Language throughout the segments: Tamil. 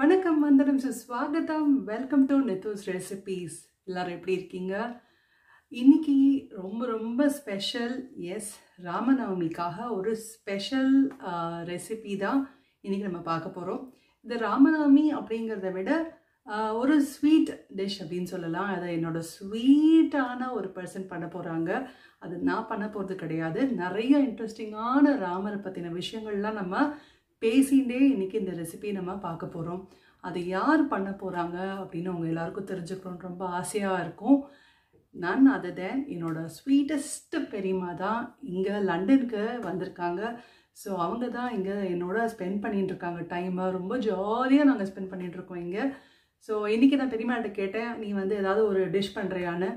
வணக்கம் வந்தனம் சுஸ்வாகதம். வெல்கம் டு நெத்தூஸ் ரெசிபீஸ் எல்லோரும் எப்படி இருக்கீங்க? இன்னைக்கு ரொம்ப ரொம்ப ஸ்பெஷல் எஸ் ராமநவமிக்காக ஒரு ஸ்பெஷல் ரெசிபி தான் இன்றைக்கி நம்ம பார்க்க போகிறோம் இந்த ராமநவமி அப்படிங்கிறத விட ஒரு ஸ்வீட் டிஷ் அப்படின்னு சொல்லலாம். அதை என்னோட ஸ்வீட்டான ஒரு பர்சன் பண்ண போகிறாங்க அது நான் பண்ண போகிறது கிடையாது. நிறைய இன்ட்ரெஸ்டிங்கான ராமரை பற்றின விஷயங்கள்லாம் நம்ம பேசிகிட்டே இன்றைக்கி இந்த ரெசிபி நம்ம பார்க்க போகிறோம் அதை யார் பண்ண போகிறாங்க அப்படின்னு அவங்க எல்லாருக்கும் தெரிஞ்சுக்கணும்னு ரொம்ப ஆசையாக இருக்கும். நான் அதை தான் என்னோட ஸ்வீட்டஸ்ட் பெரியம்மா தான் இங்கே லண்டனுக்கு வந்திருக்காங்க. ஸோ அவங்க தான் இங்கே என்னோட ஸ்பெண்ட் பண்ணிட்டு இருக்காங்க. டைமை ரொம்ப ஜாலியாக நாங்கள் ஸ்பெண்ட் பண்ணிகிட்ருக்கோம் இங்கே. ஸோ இன்றைக்கி நான் பெரியம்மாட்ட கேட்டேன் நீ வந்து ஏதாவது ஒரு டிஷ் பண்ணுறியான்னு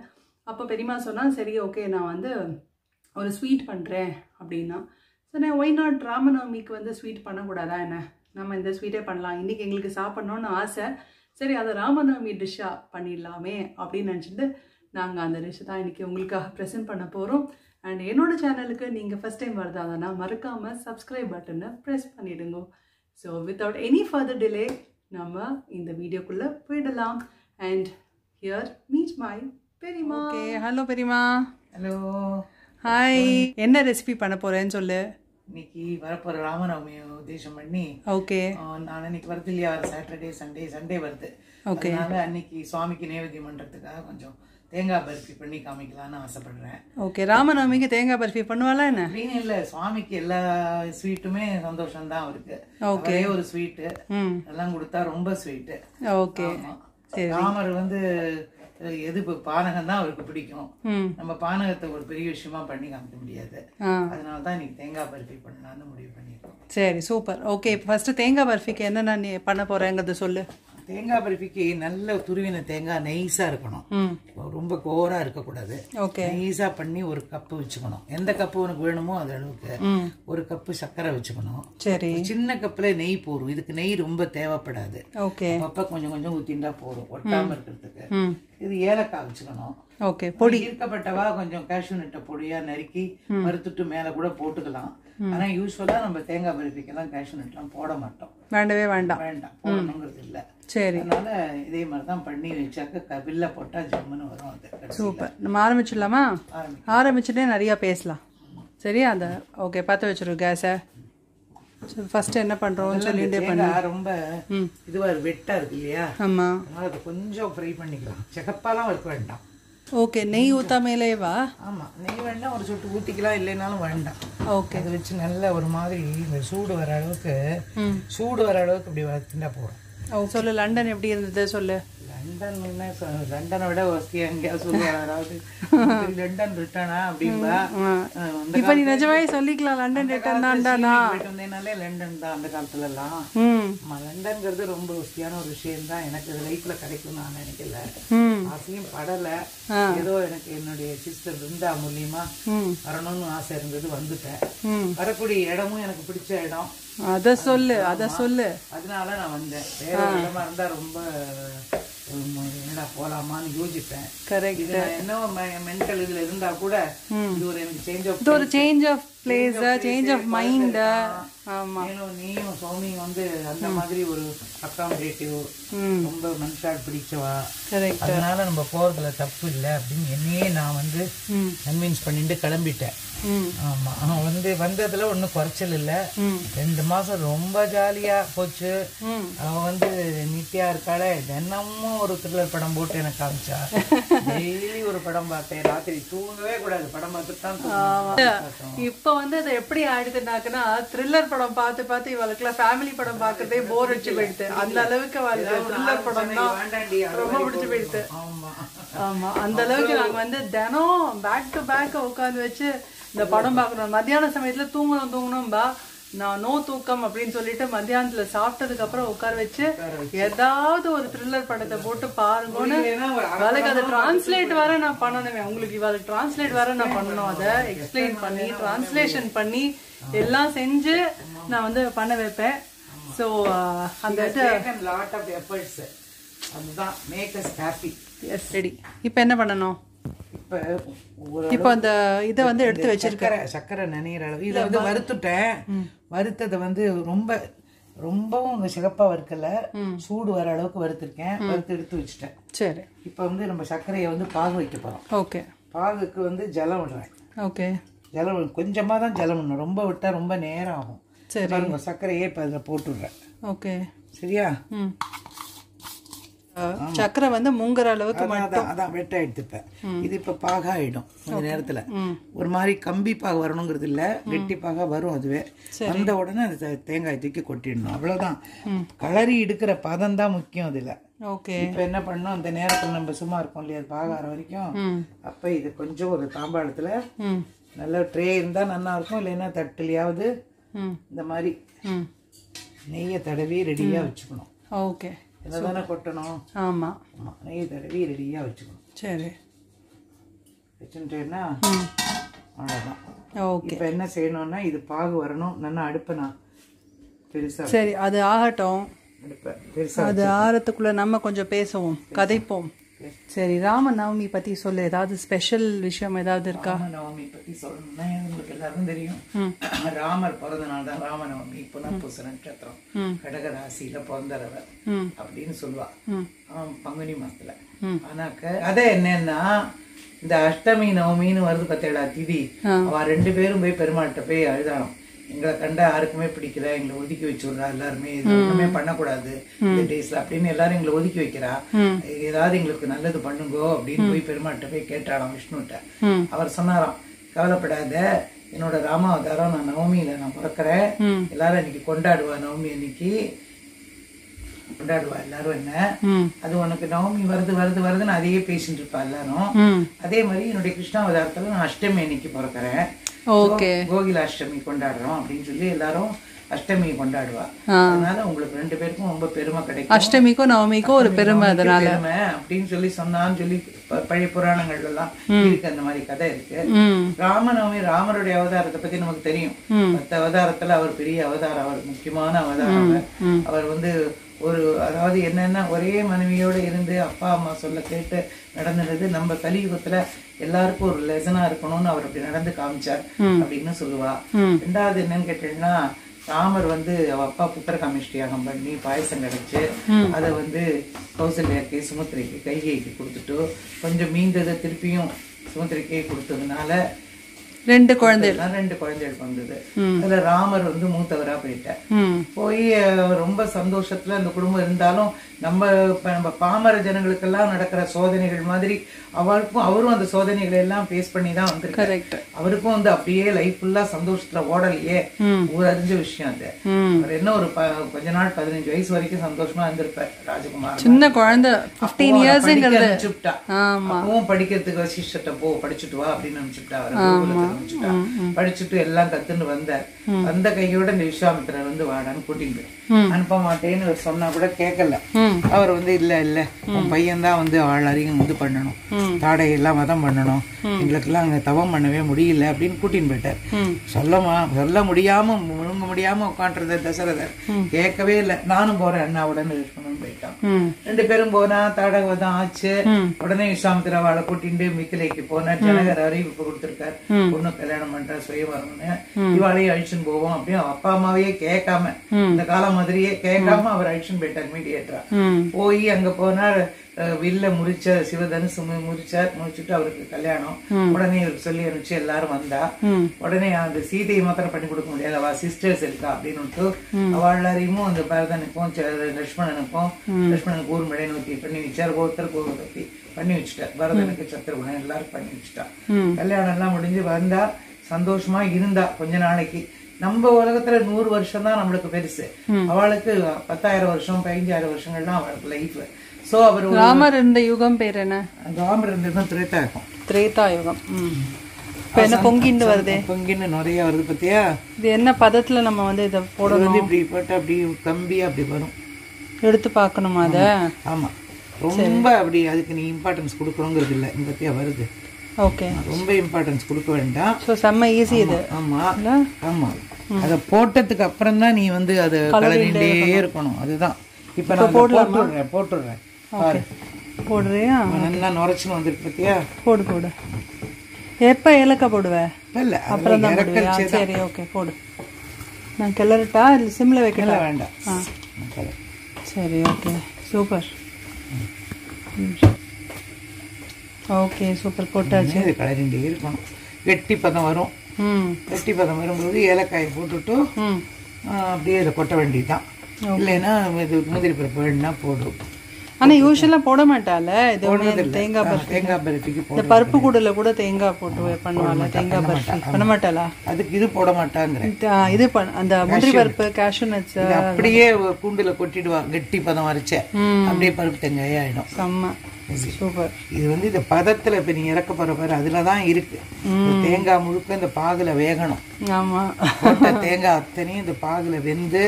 அப்போ பெரியம்மா சொன்னால் சரி ஓகே நான் வந்து ஒரு ஸ்வீட் பண்ணுறேன் அப்படின்னா சொன்னேன் ஒய் நாட் ராமநவமிக்கு வந்து ஸ்வீட் பண்ணக்கூடாதா என்ன? நம்ம இந்த ஸ்வீட்டே பண்ணலாம். இன்றைக்கி எங்களுக்கு சாப்பிட்ணுன்னு ஆசை. சரி அதை ராமநவமி டிஷ்ஷாக பண்ணிடலாமே அப்படின்னு நினச்சிட்டு நாங்கள் அந்த டிஷ்ஷை தான் இன்றைக்கி உங்களுக்காக ப்ரெசென்ட் பண்ண போகிறோம் அண்ட் என்னோட சேனலுக்கு நீங்கள் ஃபஸ்ட் டைம் வருதாங்கன்னா மறக்காமல் சப்ஸ்கிரைப் பட்டனை ப்ரெஸ் பண்ணிடுங்க. So without any further delay நம்ம இந்த வீடியோக்குள்ளே போயிடலாம். அண்ட் ஹியர் மீட் மை பெரியமா ஓகே ஹலோ பெரியமா ஹலோ ஹாய் என்ன ரெசிபி பண்ண போகிறேன்னு சொல்லு. இன்னைக்கு வரப்போற ராமநவமி உத்தேசம் பண்ணி ஓகே நான் அன்னைக்கு வருது இல்லையா? சாட்டர்டே சண்டே சண்டே வருது. Okay. அதனால அன்னைக்கு சுவாமிக்கு நேவேத்தியம் பண்றதுக்காக கொஞ்சம் தேங்காய் பர்ஃபி பண்ணி காமிக்கலாம்னு ஆசைப்படுறேன். ஓகே ராமநவமிக்கு தேங்காய் பர்ஃபி பண்ணுவாளா என்ன? அப்படின்னு இல்ல சுவாமிக்கு எல்லா ஸ்வீட்டுமே சந்தோஷம் தான் அவருக்கு. Okay. ஒரே ஸ்வீட்டு எல்லாம் கொடுத்தா ரொம்ப ஸ்வீட்டு ஓகே ராமர் வந்து எது இப்போ பானகம் தான் அவருக்கு பிடிக்கும். நம்ம பானகத்தை ஒரு பெரிய விஷயமா பண்ணி காமிக்க முடியாது. அதனால தான் இன்னைக்கு தேங்காய் பர்ஃபி பண்ணலாம்னு முடிவு பண்ணியிருக்கோம். சரி சூப்பர். ஓகே ஃபஸ்ட்டு தேங்காய் பர்ஃபிக்கு என்னென்ன நீ பண்ண போகிறேங்கிறத சொல்லு. தேங்காய் பருப்பிக்கு நல்ல துருவின தேங்காய் நைஸா இருக்கணும். ரொம்ப கோரா இருக்கக்கூடாது. ஓகே. நைஸா பண்ணி ஒரு கப்பு வச்சுக்கணும். எந்த கப்பு உனக்கு வேணுமோ அது அளவுக்கு ஒரு கப்பு சர்க்கரை வச்சுக்கணும். சரி. சின்ன கப்புல நெய் போரும் இதுக்கு நெய் ரொம்ப தேவைப்படாது. அப்பப்ப கொஞ்சம் கொஞ்சம் ஊத்திண்டா போதும். ஒட்டாம இருக்கிறதுக்கு. இது ஏலக்காய் வச்சுக்கணும். ஓகே. பொடி. இருக்கப்பட்டவா கொஞ்சம் கேஷ்யூ நட்டை பொடியா நறுக்கி வறுத்துட்டு மேல கூட போட்டுக்கலாம். ஆனா யூஸ்வலா நம்ம தேங்காய் பருப்பிக்கெல்லாம் கேஷ்யூ நட்லாம் போட மாட்டோம். வேண்டவே வேண்டாம். வேண்டாம் போடணுங்கிறது இல்ல. சரி. அதனால இதே மாதிரி தான் பண்ணி வச்சாக்க கபில்ல போட்டா ஜம்முன்னு வரும் அது. சூப்பர். நம்ம ஆரம்பிச்சிடலாமா? ஆரம்பி. ஆரம்பிச்சுட்டே நிறையா பேசலாம். சரி அந்த ஓகே பற்ற வச்சிரு கேஸை ஃபஸ்ட்டு என்ன பண்ணுறோம்னு சொல்லிட்டு தேங்காய் ரொம்ப இதுவா வெட்டா இருக்கு இல்லையா? அதனால அதை கொஞ்சம் ஃப்ரை பண்ணிக்கலாம். சிகப்பாலாம் இருக்க வேண்டாம். ஓகே நெய் ஊத்தாமலே வா ஆமா நெய் வேண்டாம் ஒரு சொட்டு ஊத்திக்கலாம் இல்லைனாலும் வேண்டாம். ஓகே. அதை வச்சு நல்ல ஒரு மாதிரி இந்த சூடு வர அளவுக்கு சூடு வர அளவுக்கு இப்படி போறோம் ஓ சொல்லு லண்டன் எப்படி இருந்தது? சொல்லு. லண்டன் என்ன லண்டனை விட வசதியா எங்கேயாவது சொல்லுவாங்க அதாவது லண்டன் ரிட்டனா அப்படின்பா. இப்போ நீ நிஜமாவே சொல்லிக்கலாம் லண்டன் ரிட்டர்ன் தான்டானா போயிட்டு வந்தேனாலே லண்டன் தான் அந்த காலத்துல எல்லாம் லண்டன்ங்கிறது ரொம்ப வசதியான ஒரு விஷயம் தான் எனக்கு லைஃப்ல கிடைக்கும் நான் நினைக்கல. ஆசையும் படல. ஏதோ எனக்கு என்னுடைய சிஸ்டர் பிருந்தா மூலியமா வரணும்னு ஆசை இருந்தது வந்துட்டேன். வரக்கூடிய இடமும் எனக்கு பிடிச்ச இடம். அதை சொல்லு அதை சொல்லு. அதனால நான் வந்தேன். வேற இடமா இருந்தா ரொம்ப என்னடா போலாமான்னு யோசிப்பேன். கரெக்ட் என்ன மென்டல் இதுல இருந்தா கூட இது ஒரு எனக்கு சேஞ்ச் ஆஃப் இது ஒரு change of place change of mind நீனும் நீயும் சௌமியும் வந்து அந்த மாதிரி ஒரு அக்காமடேட்டிவ் ரொம்ப மனுஷால் பிடிச்சவா? அதனால நம்ம போறதுல தப்பு இல்லை அப்படின்னு என்னையே நான் வந்து கன்வின்ஸ் பண்ணிட்டு கிளம்பிட்டேன். ஆமா. அவன் வந்து வந்ததுல ஒன்றும் குறைச்சல் இல்லை. ரெண்டு மாசம் ரொம்ப ஜாலியா போச்சு. அவன் வந்து நித்யா இருக்காளே. தினமும் ஒரு த்ரில்லர் படம் போட்டு எனக்கு காமிச்சா. டெய்லி ஒரு படம் பார்த்தேன். ராத்திரி தூங்கவே கூடாது. படம் பார்த்துட்டு தான். இப்போ வந்து அது எப்படி ஆயிடுதுனாக்குன்னா த்ரில்லர் படம் பார்த்து பார்த்து இவளுக்குலாம் ஃபேமிலி படம் பார்க்கறதே போர் அடிச்சு போயிடுது. அந்த அளவுக்கு அவளுக்கு த்ரில்லர் படம் தான் ரொம்ப பிடிச்சு போயிடுது. ஆமா. அந்த அளவுக்கு நாங்க வந்து தினம் பேக் டு பேக் உட்காந்து வச்சு இந்த படம் பார்க்கணும் மத்தியான சமயத்துல தூங்கணும் தூங்கணும்பா நான் நோ தூக்கம் அப்படின்னு சொல்லிட்டு மத்தியானத்துல சாப்பிட்டதுக்கு அப்புறம் உட்கார வச்சு ஏதாவது ஒரு த்ரில்லர் படத்தை போட்டு பாருங்கன்னு அதை டிரான்ஸ்லேட் வர நான் பண்ணணுமே. உங்களுக்கு இவளுக்கு டிரான்ஸ்லேட் வர நான் பண்ணணும். அதை எக்ஸ்பிளைன் பண்ணி டிரான்ஸ்லேஷன் பண்ணி எல்லாம் செஞ்சு நான் வந்து பண்ண வைப்பேன். ஸோ அந்த இது taken lot of efforts. அதுதான். Make us happy yes ready இப்போ என்ன பண்ணணும்? இப்ப இப்போ அந்த இதை வந்து எடுத்து வச்சிருக்க சக்கரை நினைக்கிற அளவு. இதை வந்து வறுத்துட்டேன். வறுத்ததை வந்து ரொம்ப ரொம்பவும் இந்த சிகப்பா வறுக்கல. சூடு வர அளவுக்கு வறுத்திருக்கேன். வறுத்து எடுத்து வச்சுட்டேன். சரி. இப்போ வந்து நம்ம சர்க்கரையை வந்து பாகு வைக்க போறோம். ஓகே. பாகுக்கு வந்து ஜலம் விடுறேன். ஓகே. ஜலம் விடு- கொஞ்சமா தான் ஜலம் விடணும். ரொம்ப விட்டா ரொம்ப நேரம் ஆகும். சரி. பாருங்க சர்க்கரையே இப்போ அதில் போட்டுடுறேன். ஓகே. சரியா? ம். சக்கரை வந்து முங்குற அளவுக்கு அதான், அதான் வெட்ட எடுத்துப்பேன். இது இப்போ பாகா ஆயிடும் கொஞ்ச நேரத்துல. ஒரு மாதிரி கம்பி பாகு வரணுங்கிறது இல்ல கெட்டி பாகா வரும் அதுவே. வந்த உடனே அது தேங்காய் தூக்கி கொட்டிடணும் அவ்வளவுதான். கலரி எடுக்கிற பதம் தான் முக்கியம் அதுல. ஓகே. இப்போ என்ன பண்ணோம் அந்த நேரத்துல நம்ம சும்மா இருக்கோம் இல்லையா பாகார வரைக்கும். அப்ப இது கொஞ்சம் ஒரு தாம்பாளத்துல நல்ல ட்ரே இருந்தா நல்லா இருக்கும் இல்லைன்னா தட்டுலையாவது இந்த மாதிரி ம். நெய்யை தடவி ரெடியா வச்சுக்கணும். ஓகே. என்னதானே கொட்டணும்? ஆமாம் ஆமா நெய் தடவி ரெடியா வச்சுக்கணும். சரி. வச்சுட்டேன்னா அவ்வளோதான் ஓகே. இப்போ என்ன செய்யணும்னா இது பாகு வரணும். நல்லா அடுப்பை நான் பெருசா சரி அது ஆகட்டும். அடுப்பேன் பெருசா அது ஆறத்துக்குள்ள நம்ம கொஞ்சம் பேசுவோம். கதைப்போம். சரி ராம நவமி பத்தி சொல்லு. ஏதாவது ஸ்பெஷல் விஷயம் ஏதாவது இருக்கா? ராமநவமி பத்தி சொல்லணும்னா உங்களுக்கு எல்லாருக்கும் தெரியும். ராமர் பிறந்த நாள் தான் ராமநவமி புனர்பூச நட்சத்திரம். கடக ராசியில பிறந்தறவர் ம். அப்படின்னு சொல்லுவா. பங்குனி மாசத்துல. ஆனாக்க அதே என்னன்னா இந்த அஷ்டமி நவமின்னு வருது பத்தேடா திதி. அவ ரெண்டு பேரும் போய் பெருமாள்கிட்ட போய் அழுதானம். எங்களை கண்டா யாருக்குமே பிடிக்கல எங்களை ஒதுக்கி வச்சு விடுறா எல்லாருமே இது ஒண்ணுமே பண்ணக்கூடாது. இந்த டேஸ்ல அப்படின்னு எல்லாரும் எங்களை ஒதுக்கி வைக்கிறா. ஏதாவது எங்களுக்கு நல்லது பண்ணுங்கோ அப்படின்னு போய் பெருமாள்கிட்ட போய் கேட்டாராம் விஷ்ணுகிட்ட. அவர் சொன்னாராம் கவலைப்படாத என்னோட ராமாவதாரம் நான் நவமியில நான் பிறக்கிறேன். எல்லாரும் இன்னைக்கு கொண்டாடுவா நவமி அன்னைக்கு? கொண்டாடுவா எல்லாரும் என்ன? அது உனக்கு நவமி வருது வருது வருதுன்னு அதையே பேசிட்டு இருப்பா எல்லாரும். அதே மாதிரி என்னுடைய கிருஷ்ணாவதாரத்துல நான் அஷ்டமி அன்னைக்கு பிறக்கிறேன். ஓகே. கோகில அஷ்டமி கொண்டாடுறோம் அப்படின்னு சொல்லி எல்லாரும் அஷ்டமி கொண்டாடுவா. அதனால உங்களுக்கு ரெண்டு பேருக்கும் ரொம்ப பெருமை கிடைக்கும். அஷ்டமிக்கும் நவமிக்கும் ஒரு பெருமை அதனால. பெருமை அப்படின்னு சொல்லி சொன்னான்னு சொல்லி பழைய புராணங்கள் எல்லாம் இருக்கு அந்த மாதிரி கதை இருக்கு. ராமநவமி ராமருடைய அவதாரத்தை பத்தி நமக்கு தெரியும். மத்த அவதாரத்துல அவர் பெரிய அவதாரம் அவர் முக்கியமான அவதாரம் அவர். வந்து ஒரு அதாவது என்னன்னா ஒரே மனைவியோட இருந்து அப்பா அம்மா சொல்ல கேட்டு நடந்துனது நம்ம கலியுகத்துல எல்லாருக்கும் ஒரு லெசனா இருக்கணும்னு அவர் அப்படி நடந்து காமிச்சார் அப்படின்னு சொல்லுவா. ரெண்டாவது என்னன்னு கேட்டீங்கன்னா ராமர் வந்து அவ அப்பா புத்திர காமிஷ்டி யாகம் பண்ணி பாயசம் கிடைச்சு அதை வந்து கௌசல்யாக்கு சுமத்திரைக்கு கைகைக்கு கொடுத்துட்டு கொஞ்சம் மீந்ததை திருப்பியும் சுமத்திரைக்கே கொடுத்ததுனால ரெண்டு குழந்தை எல்லாம் ரெண்டு குழந்தைகள் வந்தது. அதுல ராமர் வந்து மூத்தவரா போயிட்டார். போய் ரொம்ப சந்தோஷத்துல அந்த குடும்பம் இருந்தாலும் நம்ம இப்ப நம்ம பாமர ஜனங்களுக்கெல்லாம் நடக்கிற சோதனைகள் மாதிரி அவருக்கும் அவரும் அந்த சோதனைகளை எல்லாம் ஃபேஸ் பண்ணி தான் வந்திருக்காரு அவருக்கும் வந்து அப்படியே லைஃப் ஃபுல்லா சந்தோஷத்துல ஓடலையே. ஒரு அறிஞ்ச விஷயம் அது. அவர் என்ன ஒரு கொஞ்ச நாள் பதினஞ்சு வயசு வரைக்கும் சந்தோஷமா இருந்திருப்பார் ராஜகுமார். சின்ன குழந்தை அனுப்பிச்சுட்டா. அப்பவும் படிக்கிறதுக்கு வசிஷ்டத்தை போ படிச்சுட்டு வா அப்படின்னு அனுப்பிச்சுட்டா அவர் அனுப்பிச்சுட்டா. படிச்சுட்டு எல்லாம் கத்துன்னு வந்தார். வந்த கையோட இந்த விஸ்வாமித்திரர் வந்து வாடான்னு கூட்டிட்டு போய். அனுப்ப மாட்டேன்னு சொன்னா கூட கேட்கல அவர் வந்து இல்ல இல்ல. உன் பையன் தான் வந்து ஆள் அறியும் இது பண்ணணும். தாடையெல்லாம் வதம் பண்ணணும். எங்களுக்கெல்லாம் அங்க தவம் பண்ணவே முடியல அப்படின்னு கூட்டின்னு போயிட்டார். சொல்லமா சொல்ல முடியாம முழுங்க முடியாம உட்காந்துருந்த தசரதர் கேட்கவே இல்லை. நானும் போறேன் அண்ணாவுடன் இருக்கணும்னு போயிட்டான். ரெண்டு பேரும் போனா தாடகவதம் ஆச்சு. உடனே விஸ்வாமித்திர வாழை கூட்டிட்டு மித்திலைக்கு போனார் ஜனகர் அறிவிப்பு கொடுத்திருக்கார். பொண்ணு கல்யாணம் பண்ற சுயவரம்னு இவாளையும் அழிச்சுன்னு போவோம் அப்படின்னு அப்பா அம்மாவையே கேட்காம இந்த காலம் மாதிரியே கேட்காம அவர் அழிச்சுன்னு போயிட்டார் மீடியேட்டரா. போய் அங்க அஹ், வில்ல முறிச்ச சிவதனுசு முறிச்சார் முடிச்சுட்டு அவருக்கு கல்யாணம். உடனே இவருக்கு சொல்லி அனுப்பிச்சு எல்லாரும் வந்தா. உடனே அந்த சீதையை மாத்திரம் பண்ணி கொடுக்க முடியாது. அவ சிஸ்டர்ஸ் இருக்கா அப்படின்னு அவள் எல்லாரையும் அந்த பரதனுக்கும் லட்சுமணனுக்கும் லட்சுமணனுக்கு ஊர்மழை நோக்கி பண்ணி வச்சார். ஒருத்தருக்கு ஒரு பத்தி பண்ணி வச்சுட்டார் பரதனுக்கு சத்திரகுணம் எல்லாரும் பண்ணி வச்சுட்டா. கல்யாணம் எல்லாம் முடிஞ்சு வந்தா சந்தோஷமா இருந்தா கொஞ்ச நாளைக்கு. நம்ம உலகத்துல நூறு வருஷம் தான் நம்மளுக்கு பெருசு. அவளுக்கு பத்தாயிரம் வருஷம் பதினஞ்சாயிரம் வருஷங்கள்லாம் அவளுக்கு லைஃப் சோ அவர் ராமர் இருந்த யுகம் பேர் என்ன? ராமர் திரேட்டா இருக்கும் திரேதா யுகம். ம். இப்போ என்ன பொங்கிண்டு வருதே? பொங்கின்னு நிறைய வருது பத்தியா? இது என்ன பதத்துல நம்ம வந்து இதை போடணும் வந்து இப்படி போட்டு அப்படி கம்பியா அப்படி வரும். எடுத்து பார்க்கணுமா அதை? ஆமா ரொம்ப அப்படி அதுக்கு நீ இம்பார்ட்டன்ஸ் கொடுக்கணுங்கிறது இல்ல. இந்த பத்தியா வருது. ஓகே. ரொம்ப இம்பார்ட்டன்ஸ் கொடுக்க வேண்டாம். ஸோ செம்ம ஈஸி இது. ஆமா ஆமா. அத போட்டதுக்கு அப்புறம் தான் நீ வந்து அது கலரிண்டே இருக்கணும். அதுதான். இப்ப நான் போட்டுடுறேன் போட்டுடுறேன். பாரு. போடுறியா? நல்லா நுரைச்சுன்னு வந்துருக்கு பத்தியா? போடு போடு. எப்போ ஏலக்காய் போடுவ? இல்ல அப்புறம் தான் சரி ஓகே போடு. நான் கிளறட்டா இல்லை சிம்மில் வைக்கட்டா? இல்லை வேண்டாம் கலர் சரி ஓகே. சூப்பர். Okay super. போட்டாச்சு. கலரிண்டே இருக்கணும். கெட்டி பதம் வரும். கெட்டி பதம் வரும்போது ஏலக்காயை போட்டுட்டு அப்படியே இதை கொட்ட வேண்டியதுதான். இல்லைன்னா இது முந்திரி பருப்பு வேணும்னா போடும் ஆனால் யூஸ்வலாக போட மாட்டால இது தேங்காய் பருப்பு. தேங்காய் பருப்பிக்கு இந்த பருப்பு கூடல கூட தேங்காய் போட்டு பண்ணுவாங்க தேங்காய் பருப்பு. பண்ண மாட்டாளா? அதுக்கு இது போட மாட்டாங்கிறேன். இந்த, இது அந்த முந்திரி பருப்பு கேஷ்யூ நட்ஸ் அப்படியே கூண்டுல கொட்டிடுவா. கெட்டி பதம் வரைச்ச அப்படியே பருப்பு தேங்காயே ஆயிடும். செம்ம. சூப்பர். இது வந்து இந்த பதத்துல இப்ப நீ இறக்க போற பாரு அதுல தான் இருக்கு. இந்த தேங்காய் முழுக்க இந்த பாகுல வேகணும். ஆமா. போட்ட தேங்காய் அத்தனையும் இந்த பாகுல வெந்து.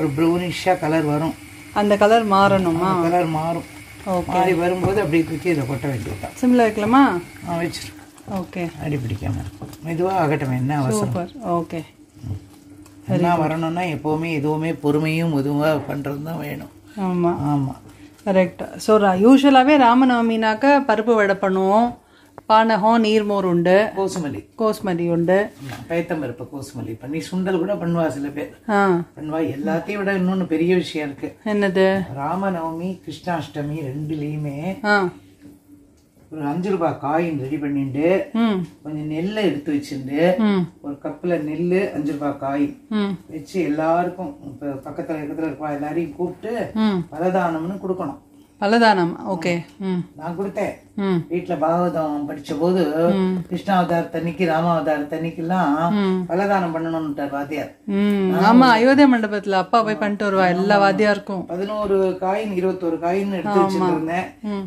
ஒரு ப்ரௌனிஷா கலர் வரும். அந்த கலர் மாறணுமா? கலர் மாறும். மாறி வரும்போது அப்படியே தூக்கி இதை கொட்ட வேண்டியதுதான். சிம்ல வைக்கலாமா? ஆ வச்சிரு ஓகே அடி பிடிக்காம இருக்கும் மெதுவா ஆகட்டும் என்ன அவசரம். சூப்பர். ஓகே என்ன வரணும்னா எப்பவுமே எதுவுமே பொறுமையும் மெதுவா பண்றது தான் வேணும். ஆமா. ஆமா. கரெக்ட் ஸோ யூஸ்வலாகவே ராமநவமினாக்க பருப்பு வடை பண்ணுவோம். பானகம் நீர்மோர் உண்டு. கோசுமல்லி. கோஸ்மதி உண்டு. பயத்தம்பருப்பு கோசுமல்லி. பண்ணி சுண்டல் கூட பண்ணுவா சில பேர். பண்ணுவா. எல்லாத்தையும் விட இன்னொன்னு பெரிய விஷயம் இருக்கு. என்னது? ராமநவமி கிருஷ்ணாஷ்டமி ரெண்டுலயுமே ஒரு அஞ்சு ரூபாய் காயின் ரெடி பண்ணிட்டு கொஞ்சம் நெல்லை எடுத்து வச்சுட்டு ஒரு கப்புல நெல்லு அஞ்சு ரூபாய் காய் வச்சு எல்லாருக்கும் இப்ப பக்கத்துல இருக்கிற இருக்கா எல்லாரையும் கூப்பிட்டு பலதானம்னு கொடுக்கணும். பலதானம் ஓகே. நான் கொடுத்தேன். வீட்டுல பாகவதம் படிச்ச போது கிருஷ்ணாவதாரத்தன்னைக்கு ராமாவதாரத்தன்னைக்கெல்லாம் பலதானம் பண்ணணும்ட்டார் வாத்தியார். ஆமா அயோத்தியா மண்டபத்துல அப்பா போய் பண்ணிட்டு வருவா எல்லா வாத்தியாருக்கும். பதினோரு காயின் இருபத்தோரு காயின் எடுத்து வச்சுட்டு இருந்தேன்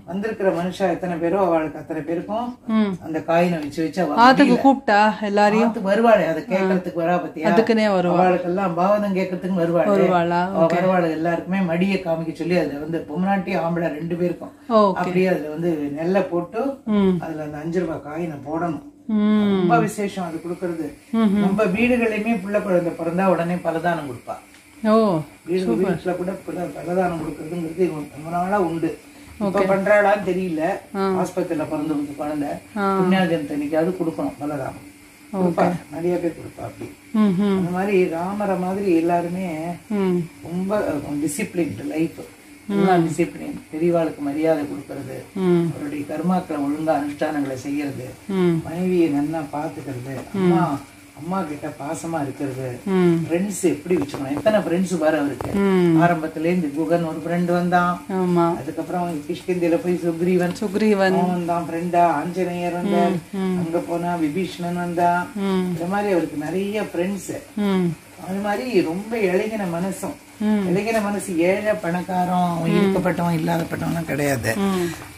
வந்திருக்கிற மனுஷா எத்தனை பேரோ அவளுக்கு அத்தனை பேருக்கும் அந்த காயினை வச்சு வச்சு ஆத்துக்கு கூப்பிட்டா எல்லாரையும்? வருவாளே அதை கேட்கறதுக்கு வரா பத்தியா? அதுக்குன்னே வருவா. அவளுக்கெல்லாம் பாவதம் கேட்கறதுக்கு வருவாளே. வருவாளா? வருவாள் எல்லாருக்குமே மடியை காமிக்க சொல்லி அதுல வந்து பொம்மநாட்டி ஆம்பளை ரெண்டு பேருக்கும். அப்படியே அதுல வந்து நெல்லை போட்டு அதுல அந்த அஞ்சு ரூபாய் காயினை போடணும். ரொம்ப விசேஷம் அது கொடுக்கறது. நம்ம வீடுகளையுமே பிள்ளை குழந்தை பிறந்தா உடனே பலதானம் கொடுப்பா. வீடு வீட்டுல கூட பிள்ளை பலதானம் கொடுக்கறதுங்கிறது ரொம்ப நாளா உண்டு. இப்ப பண்றாளான்னு தெரியல. ஆஸ்பத்திரியில பிறந்த குழந்தை. புண்ணியாஜன் அன்னைக்காவது கொடுக்கணும் பலதானம். நிறைய பேர் கொடுப்பா அப்படி. அந்த மாதிரி ராமரை மாதிரி எல்லாருமே ரொம்ப டிசிப்ளின் லைஃப் எல்லாம் டிசிப்ளின் பெரியவாளுக்கு மரியாதை கொடுக்கறது. அவருடைய கர்மாக்களை ஒழுங்கா அனுஷ்டானங்களை செய்யறது. மனைவியை நல்லா பாத்துக்கிறது. அம்மா அம்மா கிட்ட பாசமா இருக்கிறது. ஃப்ரெண்ட்ஸ் எப்படி வச்சுக்கணும்? எத்தனை ஃப்ரெண்ட்ஸ் பாரு அவருக்கு ஆரம்பத்துல இருந்து குகன் ஒரு ஃப்ரெண்ட் வந்தான். அதுக்கப்புறம் அவன் கிஷ்கிந்தியில போய் சுக்ரீவன். சுக்ரீவன். வந்தான் ஃப்ரெண்டா ஆஞ்சநேயர் வந்தார். அங்க போனா விபீஷணன் வந்தான். இந்த மாதிரி அவருக்கு நிறைய ஃப்ரெண்ட்ஸ் அது மாதிரி ரொம்ப இழகின மனசும். இழகின மனசு ஏழை பணக்காரன் அவன் இருக்கப்பட்டவன் இல்லாதப்பட்டவனும் கிடையாது.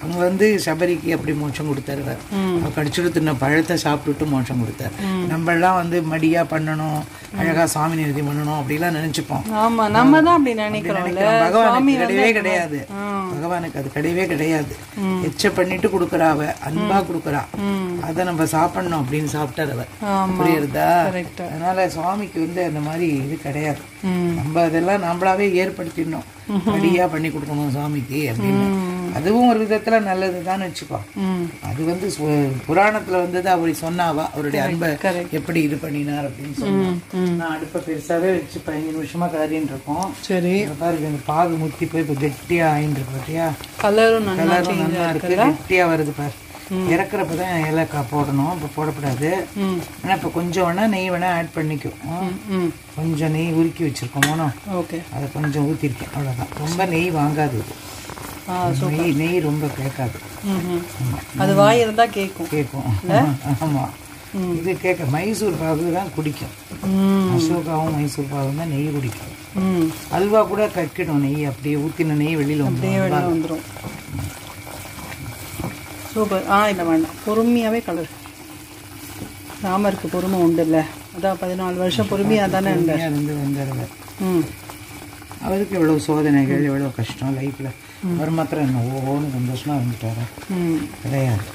அவங்க வந்து சபரிக்கு அப்படி மோட்சம் கொடுத்தாரு அவர். அவர் கடிச்சுட்டு தின்ன பழத்தை சாப்பிட்டுட்டு மோட்சம் கொடுத்தார். நம்ம எல்லாம் வந்து மடியா பண்ணணும் அழகா சாமி நிறுத்தி பண்ணணும் அப்படிலாம் நினைச்சுப்போம். ஆமா நம்ம தான் அப்படி நினைக்கிறோம்ல. நினைக்கிறோம். பகவானுக்கு கிடையவே கிடையாது. பகவானுக்கு அது கிடையவே கிடையாது. எச்ச பண்ணிட்டு கொடுக்கறா அவ அன்பா கொடுக்கறா. அதை நம்ம சாப்பிடணும் அப்படின்னு சாப்பிட்டார் அவர். புரியுறதா? அதனால சுவாமிக்கு வந்து அந்த மாதிரி இது கிடையாது. நம்ம அதெல்லாம் நம்மளாவே ஏற்படுத்திடணும். படியா பண்ணி கொடுக்கணும் சுவாமிக்கு அப்படின்னு. அதுவும் ஒரு விதத்துல நல்லதுதான் வச்சுக்கோ. அது வந்து புராணத்துல வந்தது அப்படி சொன்னாவா? அவருடைய அன்பை. எப்படி இது பண்ணினார் அப்படின்னு சொன்னா நான் அடுப்பை பெருசாவே வச்சு பதினஞ்சு நிமிஷமா கிளறின்னு இருக்கோம். சரி. பாருங்க இந்த பாகு முத்தி போய் இப்ப கெட்டியா ஆயின்னு இருக்கு நல்லா கலரும் நல்லா இருக்கு. கெட்டியா வருது பாரு. இறக்குறப்பதான் ஏலக்காய் போடணும். இப்ப போடக்கூடாது ம். ஆனா இப்ப கொஞ்சம் வேணா நெய் வேணா ஆட் பண்ணிக்கும். கொஞ்சம் நெய் உருக்கி வச்சிருக்கோம் மோனோ. ஓகே. அதை கொஞ்சம் ஊற்றிருக்கேன் அவ்வளோதான் ரொம்ப நெய் வாங்காது இது. நெய் நெய் ரொம்ப கேட்காது. அது வாய் இருந்தா கேட்கும். கேட்கும். ஆமாம் இது கேட்க மைசூர் பாகு தான் குடிக்கும். அசோகாவும் மைசூர் பாகும் தான் நெய் குடிக்கும். ம். அல்வா கூட கக்கிடும் நெய். அப்படியே ஊற்றின நெய் வெளியில் வந்துடும் சூப்பர் ஆ இல்லை வேண்டாம். பொறுமையாகவே கலர். ராமருக்கு பொறுமை உண்டு இல்லை அதான் பதினாலு வருஷம் பொறுமையாக தானே இருந்தார். இருந்து வந்துடுவார் ம். அவருக்கு எவ்வளோ சோதனைகள் எவ்வளோ கஷ்டம் லைஃப்பில் அவர் மாத்திரம் என்ன ஓன்னு சந்தோஷமாக இருந்துட்டாரு? ம். கிடையாது.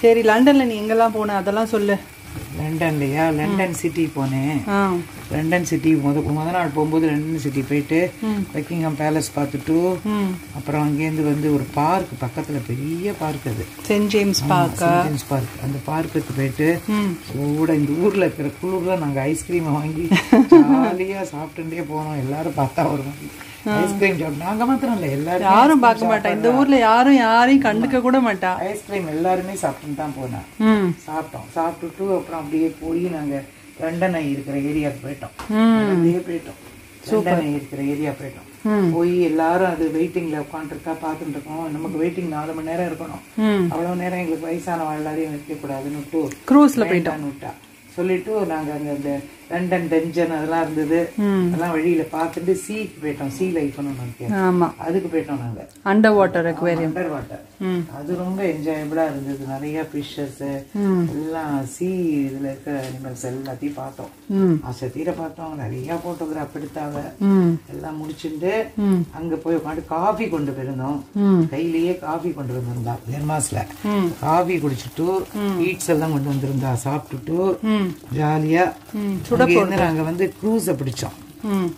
சரி லண்டனில் நீ எங்கெல்லாம் போன? அதெல்லாம் சொல்லு. லண்டன்லையா? லண்டன் சிட்டி போனேன். ஆ. லண்டன் சிட்டி முத முத நாள் போகும்போது லண்டன் சிட்டி போயிட்டு பக்கிங்ஹாம் பேலஸ் பார்த்துட்டு அப்புறம் அங்கேருந்து வந்து ஒரு பார்க் பக்கத்துல பெரிய பார்க் அது. Saint James park children's park அந்த பார்க்குக்கு போயிட்டு கூட இந்த ஊர்ல இருக்கிற குளிர்ல நாங்க ஐஸ்கிரீமை வாங்கி ஜாலியா சாப்பிட்டுட்டே போனோம். எல்லாரும் பார்த்தா மாதிரி. ஐஸ்கிரீம் சாப்பிட்டு நாங்க மாத்திரம் இல்லை எல்லாரும் யாரும் பார்க்க மாட்டா. இந்த ஊர்ல யாரும் யாரையும் கண்டுக்க கூட மாட்டா. ஐஸ்கிரீம் எல்லாருமே சாப்பிட்டுட்டு தான் போனேன் சாப்பிட்டோம். சாப்பிட்டுட்டு அப்புறம் அப்படியே போய் நாங்க லண்டன் இருக்கிற ஏரியாவுக்கு போயிட்டோம். போயிட்டோம். லண்டன் இருக்கிற ஏரியா போயிட்டோம். போய் எல்லாரும் அது வெயிட்டிங்ல உட்காந்துருக்கா பார்த்துட்டு இருக்கோம் நமக்கு வெயிட்டிங் நாலு மணி நேரம் இருக்கணும். அவ்வளவு நேரம் எங்களுக்கு வயசான எல்லாரையும் வைக்க கூடாதுன்னு விட்டு க்ரூஸ்ல வேண்டான்னு விட்டா சொல்லிட்டு நாங்க அங்க இந்த லண்டன் டென்ஜன் அதெல்லாம் இருந்தது. அதெல்லாம் வழியில பார்த்துட்டு சீக்கு போயிட்டோம். சீ ஒன்று ஆமா. அதுக்கு போயிட்டோம் நாங்க. Under water aquarium under water அது ரொம்ப என்ஜாயபிளா இருந்தது. நிறைய ஃபிஷ்ஷஸ் எல்லாம் சீ இதுல இருக்கிற அனிமல்ஸ் எல்லாத்தையும் பார்த்தோம். ஆசை தீர பார்த்தோம். நிறைய போட்டோகிராஃப் எடுத்தாங்க. எல்லாம் முடிச்சுட்டு அங்க போய் உட்காந்து காஃபி கொண்டு போயிருந்தோம். கையிலேயே காஃபி கொண்டு வந்திருந்தா தெர்மாஸ்ல காஃபி குடிச்சிட்டு ஈட்ஸ் எல்லாம் கொண்டு வந்திருந்தா சாப்பிட்டுட்டு ஜாலியா ம் அங்கேருந்து நாங்க வந்து க்ரூஸை பிடிச்சோம்.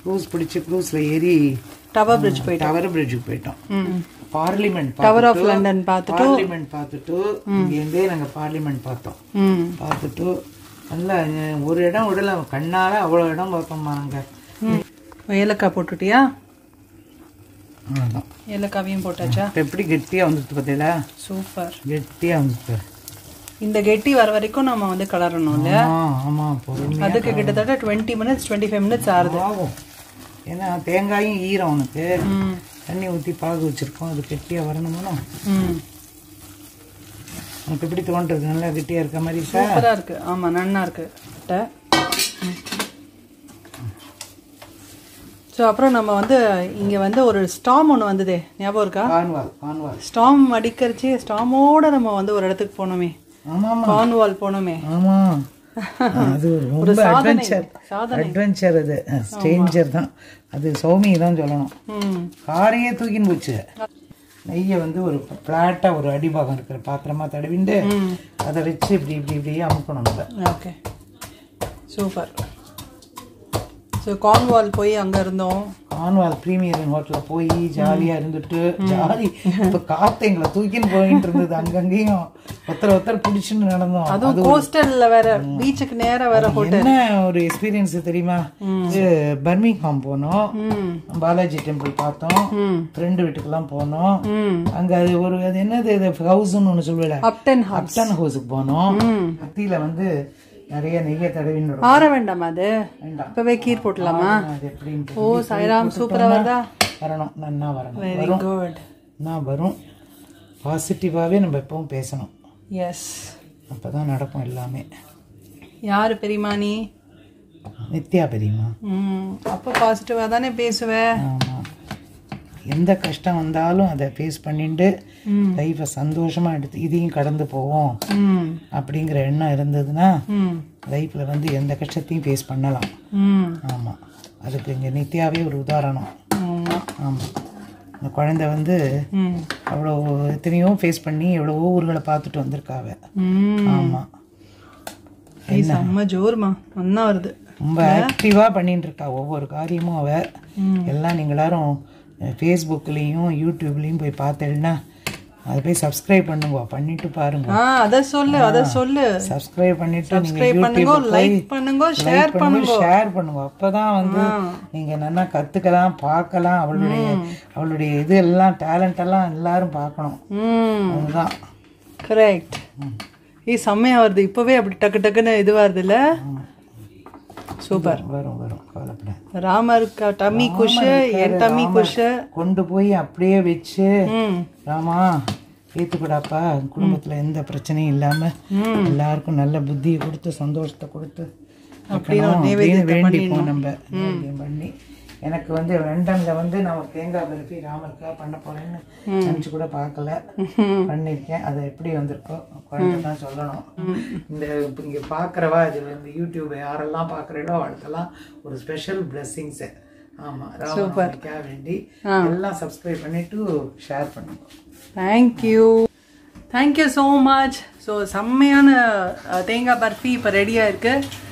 க்ரூஸ் பிடிச்சு க்ரூஸ்ல ஏறி டவர் பிரிட்ஜ் போயிட்டு டவர் பிரிட்ஜுக்கு போயிட்டோம். பார்லிமெண்ட் டவர் ஆஃப் லண்டன் பார்த்துட்டு பார்லிமெண்ட் பார்த்துட்டு இங்கேருந்தே நாங்க பார்லிமெண்ட் பார்த்தோம். பார்த்துட்டு நல்லா ஒரு இடம் விடல கண்ணால அவ்வளவு இடம் பார்த்தோம்மா நாங்க. ஏலக்காய் போட்டுட்டியா. ஏலக்காவையும் போட்டாச்சா? எப்படி கெட்டியா வந்துட்டு பார்த்தீங்களா சூப்பர். கெட்டியா வந்துட்டு இந்த கெட்டி வர வரைக்கும் நம்ம வந்து ஆமா பொறுமையா அதுக்கு கிட்டத்தட்ட twenty minutes twenty five minutes ஆகும் ஏன்னா தேங்காயும் ஈரம் உனக்கு. தண்ணி ஊற்றி பாகு வச்சிருக்கோம். அது கெட்டியா வரணுமோ ம். உனக்கு எப்படி தோன்றது? நல்லா கெட்டியா இருக்க மாதிரி இருக்கா? சூப்பரா இருக்கு. ஆமா நன்னா இருக்கு. ஸோ அப்புறம் நம்ம வந்து இங்க வந்து ஒரு ஸ்டாம் ஒன்று வந்ததே. ஞாபகம் இருக்கா? ஸ்டாம் அடிக்கிறச்சு ஸ்டாமோட நம்ம வந்து ஒரு இடத்துக்கு போனோமே. கார்ன்வால் போனோமே. ஆமா. அது ரொம்ப அட்வென்ச்சர் அட்வென்ச்சர் அது. ஸ்ட்ரேஞ்சர் தான். அது சௌமி தான் சொல்லணும். காரையே தூக்கின்னு போச்சு. நெய்யை வந்து ஒரு பிளாட்டா ஒரு அடிபாகம் இருக்கிற பாத்திரமா தடவிண்டு அதை வச்சு இப்படி இப்படி இப்படியே அமுக்கணும் நம்ம ஓகே. சூப்பர். ஸோ கார்ன்வால் போய் அங்க இருந்தோம். கான்வால் பிரீமியர் ஹோட்டல்ல போய் ஜாலியா இருந்துட்டு ஜாலி இப்ப காத்து எங்களை தூக்கின்னு போயிட்டு இருந்தது அங்கங்கேயும். ஒருத்தர் ஒருத்தர் பிடிச்சுன்னு நடந்தோம். அதுவும் கோஸ்டல்ல வேற பீச்சுக்கு நேரா வேற ஹோட்டல் என்ன ஒரு எக்ஸ்பீரியன்ஸ் தெரியுமா? பர்மிங்ஹாம் போனோம். பாலாஜி டெம்பிள் பார்த்தோம். ஃப்ரெண்டு வீட்டுக்கெல்லாம் போனோம். அங்க அது ஒரு அது என்னது இது ஹவுஸ்ன்னு ஒண்ணு சொல்லுவேல அப்டன் ஹாப் அப்டன் ஹவுஸுக்கு போனோம். ம். மத்தியில வந்து நிறைய நெய்ய தடவின்னு ஆற வேண்டாமா அது? இப்பவே கீர் போட்டலாமா ஓ சாய்ராம் சூப்பரா வருதா? வரணும். நன்னா வரணும்? வெரி குட் நான் வரும்? பாசிட்டிவாவே நம்ம எப்பவும் பேசணும். எஸ் அப்பதான் நடக்கும் எல்லாமே. யாரு பெரியமா நீ? நித்யா பெரியமா ம் அப்போ பாசிட்டிவா தானே பேசுவ? ஆமா. எந்த கஷ்டம் வந்தாலும் அதை ஃபேஸ் பண்ணிட்டு லைஃப்பை சந்தோஷமா எடுத்து இதையும் கடந்து போவோம் அப்படிங்கிற எண்ணம் இருந்ததுன்னா ம். லைஃப்ல வந்து எந்த கஷ்டத்தையும் ஃபேஸ் பண்ணலாம். ம். ஆமா. அதுக்கு இங்க நித்யாவே ஒரு உதாரணம். ஆமா. ஆமா. இந்த குழந்தை வந்து அவ்வளோ எத்தனையோ ஃபேஸ் பண்ணி எவ்வளவோ ஊர்களை பார்த்துட்டு வந்திருக்காவ. ம். ஆமா. ஏய், செம்ம ஜோர்மா. ஒன்னா வருது. ரொம்ப ஆக்டிவா பண்ணிட்டு இருக்கா. ஒவ்வொரு காரியமும் அவ. எல்லாம் நீங்க எல்லாரும் ஃபேஸ்புக்லேயும் யூடியூப்லேயும் போய் பார்த்தேன்னா அதை போய் சப்ஸ்கிரைப் பண்ணுங்க. பண்ணிட்டு பாருங்க. ஆ அத சொல்லு அத சொல்லு. சப்ஸ்கிரைப் பண்ணிட்டு சப்ஸ்கிரைப் பண்ணுங்க யூடியூப் லைக் பண்ணுங்க ஷேர் பண்ணுங்க ஷேர் பண்ணுங்க. அப்பதான் வந்து நீங்க என்னன்னா கத்துக்கலாம் பார்க்கலாம் அவளுடைய அவளுடைய இது எல்லாம் டேலண்ட் எல்லாம் எல்லாரும் பார்க்கணும். அதுதான். கரெக்ட் ஏய் செம்மையா வருது. இப்பவே அப்படி டக்கு டக்குன்னு இது வருதுல்ல? சூப்பர். வரும் வரும் கவலைப்பட ராமர் டம்மி குஷு என் டம்மி குஷு. கொண்டு போய் அப்படியே வச்சு ராமா ஏத்துக்கூடாப்பா குடும்பத்துல எந்த பிரச்சனையும் இல்லாம எல்லாருக்கும் நல்ல புத்தியை கொடுத்து சந்தோஷத்தை கொடுத்து அப்படின்னு வேண்டிப்போம் நம்ம. பண்ணி. எனக்கு வந்து லண்டன்ல வந்து நான் தேங்காய் பருப்பி ராமருக்கா பண்ண போறேன்னு நினைச்சு கூட பார்க்கல. பண்ணிருக்கேன். அது எப்படி வந்திருக்கோ குழந்தை தான் சொல்லணும். இந்த இங்க பாக்குறவா இதுல இந்த யூடியூப் யாரெல்லாம் பாக்குறீங்களோ அவளுக்கெல்லாம் ஒரு ஸ்பெஷல் பிளெஸ்ஸிங்ஸ் ஆமா ராமருக்காக வேண்டி எல்லாம் சப்ஸ்கிரைப் பண்ணிட்டு ஷேர் பண்ணுங்க. Thank you thank you so much so செம்மையான தேங்காய் பர்ஃபி இப்போ ரெடியாக இருக்குது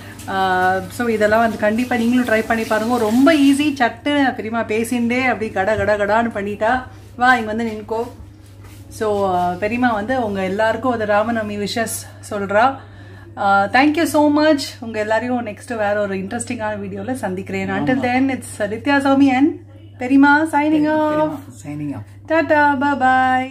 ஸோ இதெல்லாம் வந்து கண்டிப்பாக நீங்களும் ட்ரை பண்ணி பாருங்க. ரொம்ப ஈஸி சட்டு பெரியமா பேசிண்டே அப்படி கட கட கடான்னு பண்ணிட்டா வா இங்கே வந்து நின்கோ ஸோ பெரியமா வந்து உங்கள் எல்லாருக்கும் ஒரு ராமநவமி விஷஸ் சொல்கிறா தேங்க்யூ ஸோ மச் உங்கள் எல்லாரையும் நெக்ஸ்ட் வேற ஒரு இன்ட்ரெஸ்டிங்கான வீடியோவில் சந்திக்கிறேன். Until then it's Nithya Soumi and பெரியமா signing off signing off tata bye